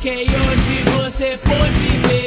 Fiquei onde você pôde